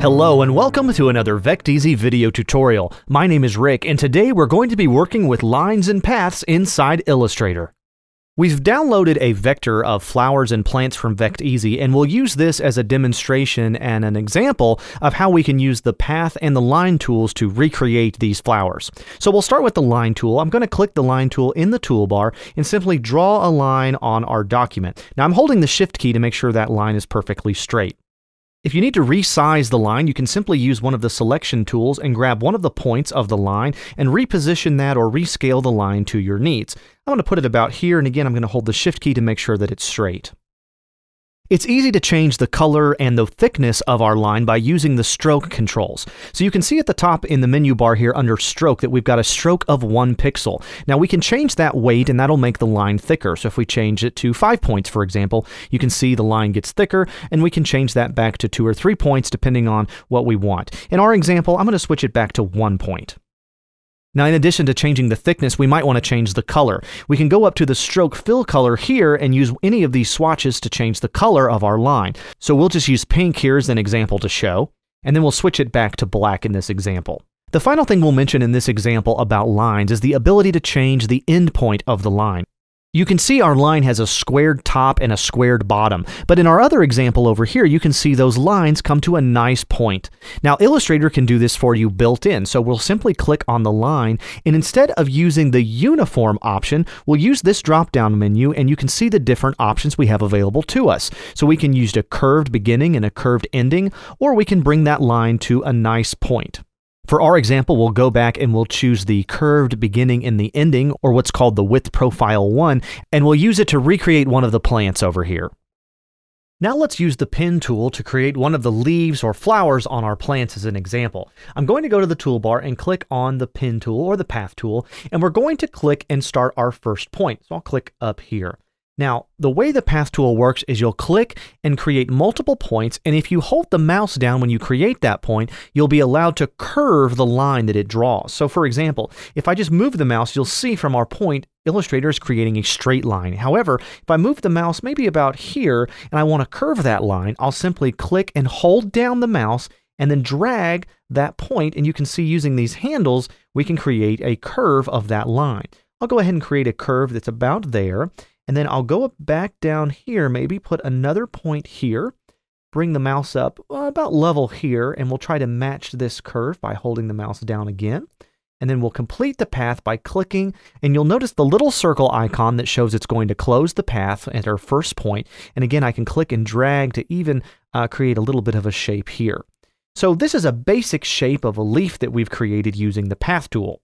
Hello and welcome to another Vecteezy video tutorial. My name is Rick and today we're going to be working with lines and paths inside Illustrator. We've downloaded a vector of flowers and plants from Vecteezy and we'll use this as a demonstration and an example of how we can use the path and the line tools to recreate these flowers. So we'll start with the line tool. I'm going to click the line tool in the toolbar and simply draw a line on our document. Now I'm holding the shift key to make sure that line is perfectly straight. If you need to resize the line, you can simply use one of the selection tools and grab one of the points of the line and reposition that or rescale the line to your needs. I'm going to put it about here, and again, I'm going to hold the shift key to make sure that it's straight. It's easy to change the color and the thickness of our line by using the stroke controls. So you can see at the top in the menu bar here under stroke that we've got a stroke of one pixel. Now we can change that weight and that'll make the line thicker. So if we change it to five points, for example, you can see the line gets thicker and we can change that back to two or three points depending on what we want. In our example, I'm going to switch it back to one point. Now, in addition to changing the thickness, we might want to change the color. We can go up to the stroke fill color here and use any of these swatches to change the color of our line. So we'll just use pink here as an example to show, and then we'll switch it back to black in this example. The final thing we'll mention in this example about lines is the ability to change the endpoint of the line. You can see our line has a squared top and a squared bottom, but in our other example over here, you can see those lines come to a nice point. Now, Illustrator can do this for you built in, so we'll simply click on the line, and instead of using the uniform option, we'll use this drop-down menu, and you can see the different options we have available to us. So we can use a curved beginning and a curved ending, or we can bring that line to a nice point. For our example, we'll go back and we'll choose the curved beginning and the ending, or what's called the width profile 1, and we'll use it to recreate one of the plants over here. Now let's use the pen tool to create one of the leaves or flowers on our plants as an example. I'm going to go to the toolbar and click on the pen tool or the path tool, and we're going to click and start our first point. So I'll click up here. Now, the way the path tool works is you'll click and create multiple points, and if you hold the mouse down when you create that point, you'll be allowed to curve the line that it draws. So for example, if I just move the mouse, you'll see from our point, Illustrator is creating a straight line. However, if I move the mouse maybe about here, and I want to curve that line, I'll simply click and hold down the mouse, and then drag that point, and you can see using these handles, we can create a curve of that line. I'll go ahead and create a curve that's about there, and then I'll go back down here, maybe put another point here, bring the mouse up uh, about level here, and we'll try to match this curve by holding the mouse down again. And then we'll complete the path by clicking, and you'll notice the little circle icon that shows it's going to close the path at our first point. And again, I can click and drag to even uh, create a little bit of a shape here. So this is a basic shape of a leaf that we've created using the path tool.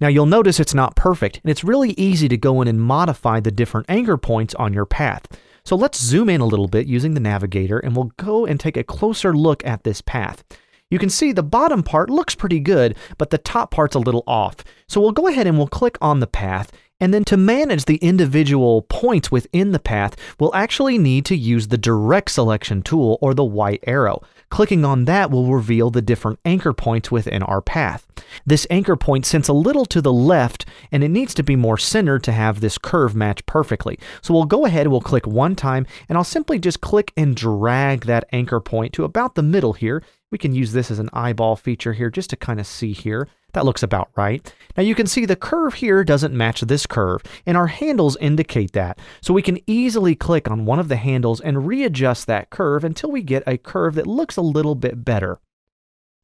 Now you'll notice it's not perfect, and it's really easy to go in and modify the different anchor points on your path. So let's zoom in a little bit using the navigator, and we'll go and take a closer look at this path. You can see the bottom part looks pretty good, but the top part's a little off. So we'll go ahead and we'll click on the path, and then to manage the individual points within the path, we'll actually need to use the direct selection tool or the white arrow. Clicking on that will reveal the different anchor points within our path. This anchor point sits a little to the left and it needs to be more centered to have this curve match perfectly. So we'll go ahead we'll click one time and I'll simply just click and drag that anchor point to about the middle here. We can use this as an eyeball feature here just to kind of see here. That looks about right. Now you can see the curve here doesn't match this curve, and our handles indicate that. So we can easily click on one of the handles and readjust that curve until we get a curve that looks a little bit better.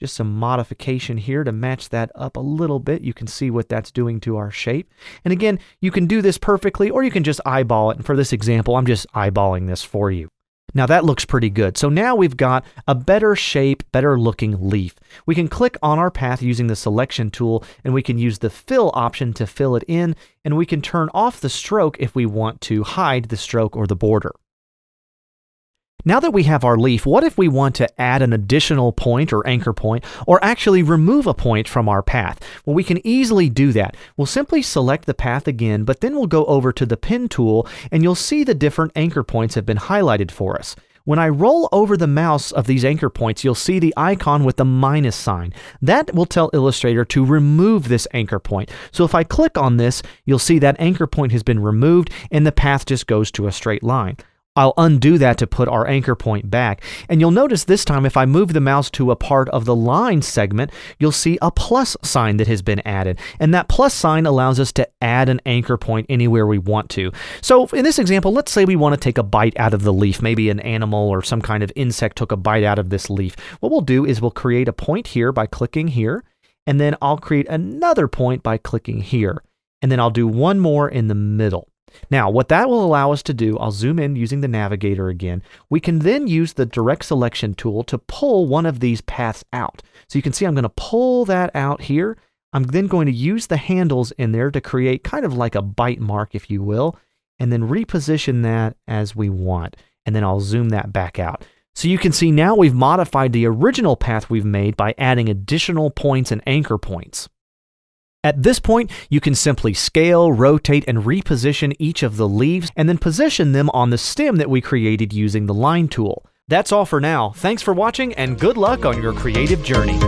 Just some modification here to match that up a little bit. You can see what that's doing to our shape. And again, you can do this perfectly, or you can just eyeball it. And for this example, I'm just eyeballing this for you. Now that looks pretty good. So now we've got a better shape, better looking leaf. We can click on our path using the selection tool and we can use the fill option to fill it in and we can turn off the stroke if we want to hide the stroke or the border. Now that we have our leaf, what if we want to add an additional point or anchor point, or actually remove a point from our path? Well, we can easily do that. We'll simply select the path again, but then we'll go over to the pen tool, and you'll see the different anchor points have been highlighted for us. When I roll over the mouse of these anchor points, you'll see the icon with the minus sign. That will tell Illustrator to remove this anchor point. So if I click on this, you'll see that anchor point has been removed and the path just goes to a straight line. I'll undo that to put our anchor point back. And you'll notice this time if I move the mouse to a part of the line segment, you'll see a plus sign that has been added. And that plus sign allows us to add an anchor point anywhere we want to. So in this example, let's say we want to take a bite out of the leaf. Maybe an animal or some kind of insect took a bite out of this leaf. What we'll do is we'll create a point here by clicking here, and then I'll create another point by clicking here. And then I'll do one more in the middle. Now, what that will allow us to do, I'll zoom in using the navigator again. We can then use the direct selection tool to pull one of these paths out. So you can see I'm going to pull that out here. I'm then going to use the handles in there to create kind of like a bite mark, if you will, and then reposition that as we want. And then I'll zoom that back out. So you can see now we've modified the original path we've made by adding additional points and anchor points. At this point, you can simply scale, rotate, and reposition each of the leaves, and then position them on the stem that we created using the line tool. That's all for now. Thanks for watching, and good luck on your creative journey.